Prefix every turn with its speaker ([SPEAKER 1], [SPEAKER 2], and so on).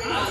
[SPEAKER 1] for you.